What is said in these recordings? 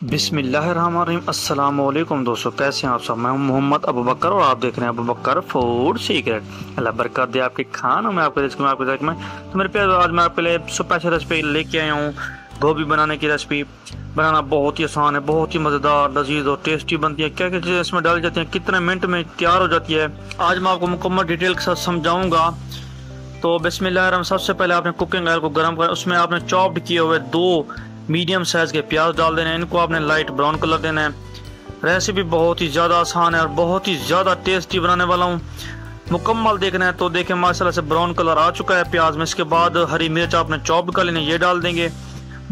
बिसमीम अल्लाम दोस्तों, कैसे हैं आप सब? मैं मोहम्मद अबू बकर और आप देख रहे हैं अबू बकर फ़ूड सीक्रेट। अल्लाह बरकत दे आपके खानों में आपके में, आपके देख में। तो मेरे प्यार आज मैं आपके लिए स्पेशल रेसिपी लेके आया हूँ, गोभी बनाने की रेसिपी। बनाना बहुत ही आसान है, बहुत ही मज़ेदार, लजीज और टेस्टी बनती है। क्या क्या चीज़ें इसमें डाली जाती हैं, कितने मिनट में तैयार हो जाती है। आज मैं आपको मुकम्मल डिटेल के साथ समझाऊँगा। तो बिस्मिल्लाह सबसे पहले आपने कुकिंग ऑयल को गर्म कर, उसमें आपने चॉप्ड किए हुए दो मीडियम साइज़ के प्याज डाल देने हैं। इनको आपने लाइट ब्राउन कलर देना है। रेसिपी बहुत ही ज़्यादा आसान है और बहुत ही ज़्यादा टेस्टी बनाने वाला हूँ। मुकम्मल देखना है तो देखें, माशाल्लाह से ब्राउन कलर आ चुका है प्याज में। इसके बाद हरी मिर्च आपने चॉप कर लेने ये डाल देंगे।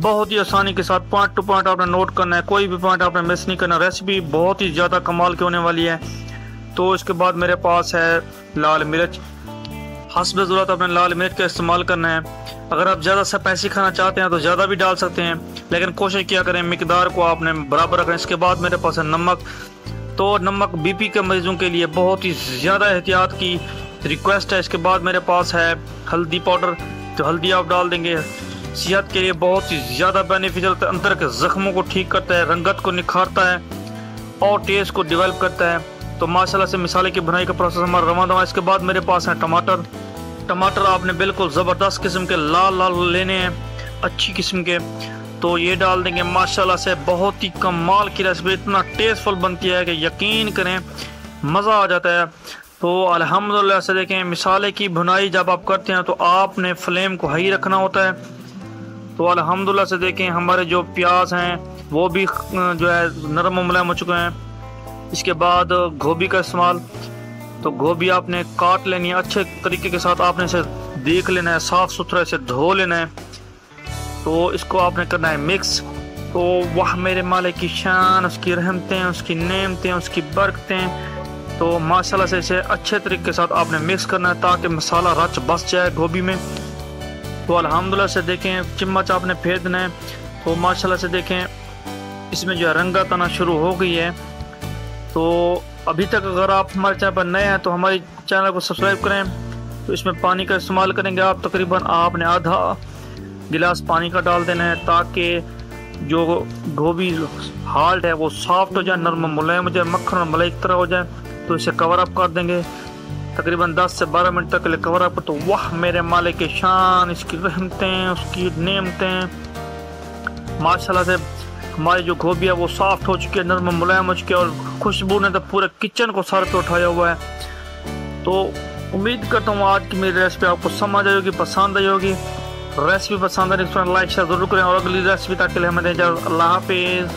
बहुत ही आसानी के साथ पॉइंट टू पॉइंट आपने नोट करना है। कोई भी पॉइंट आपने मिस नहीं करना। रेसिपी बहुत ही ज़्यादा कमाल की होने वाली है। तो इसके बाद मेरे पास है लाल मिर्च। हसब ज़रूरत अपने लाल मिर्च का इस्तेमाल करना है। अगर आप ज़्यादा स्पाइसी खाना चाहते हैं तो ज़्यादा भी डाल सकते हैं। लेकिन कोशिश किया करें, मकदार को आपने बराबर रखें इसके बाद मेरे पास है नमक। तो नमक बीपी के मरीजों के लिए बहुत ही ज़्यादा एहतियात की रिक्वेस्ट है। इसके बाद मेरे पास है हल्दी पाउडर। तो हल्दी आप डाल देंगे। सेहत के लिए बहुत ही ज़्यादा बेनिफिशियल अंदर के ज़ख्मों को ठीक करता है, रंगत को निखारता है और टेस्ट को डिवेल्प करता है। तो माशाल्लाह से मिसाले की बनाई का प्रोसेस हमारा रवा दवा इसके बाद मेरे पास है टमाटर। टमाटर आपने बिल्कुल ज़बरदस्त किस्म के, लाल लाल लेने हैं, अच्छी किस्म के। तो ये डाल देंगे, माशाल्लाह से बहुत ही कमाल की रेसिपी इतना टेस्टफुल बनती है कि यकीन करें, मज़ा आ जाता है। तो अल्हम्दुलिल्लाह से देखें, मिसाले की भुनाई जब आप करते हैं तो आपने फ्लेम को हाई रखना होता है। तो अल्हम्दुलिल्लाह से देखें, हमारे जो प्याज हैं, वो भी जो है नरम मुलायम हो चुके हैं। इसके बाद गोभी का इस्तेमाल तो गोभी आपने काट लेनी है, अच्छे तरीके के साथ आपने इसे देख लेना है, साफ़ सुथरा इसे धो लेना है। तो इसको आपने करना है मिक्स। तो वह मेरे माले की शान, उसकी रहमतें, उसकी नेमतें, उसकी बरकतें। तो माशाल्लाह से इसे अच्छे तरीके के साथ आपने मिक्स करना है ताकि मसाला रच बस जाए गोभी में। तो अल्हम्दुलिल्लाह से देखें चम्मच आपने फेर देना है। तो माशाल्लाह से देखें, इसमें जो है रंगा तना शुरू हो गई है। तो अभी तक अगर आप हमारे चैनल पर नए हैं तो हमारे चैनल को सब्सक्राइब करें तो इसमें पानी का इस्तेमाल करेंगे आप। तकरीबन आपने आधा गिलास पानी का डाल देना है, ताकि जो गोभी हाल्ट है, वो सॉफ्ट हो जाए, नरम मुलायम हो जाए, मक्खन और मलाई की तरह हो जाए तो इसे कवर अप कर देंगे। तकरीबन 10 से 12 मिनट तक के लिए कवर अप तो वाह मेरे माले के शान, इसकी रहमतें, उसकी नेमतें। माशाल्लाह से हमारी जो गोभी है वो सॉफ्ट हो चुकी है, नरम मुलायम हो चुकी है और खुशबू ने तो पूरे किचन को सर पे उठाया हुआ है। तो उम्मीद करता हूँ आज की मेरी रेसिपी आपको समझ आई होगी, पसंद आई होगी। रेसिपी पसंद आई लाइक शेयर ज़रूर करें और अगली रेसिपी तक के लिए हमें अल्लाह हाफिज़।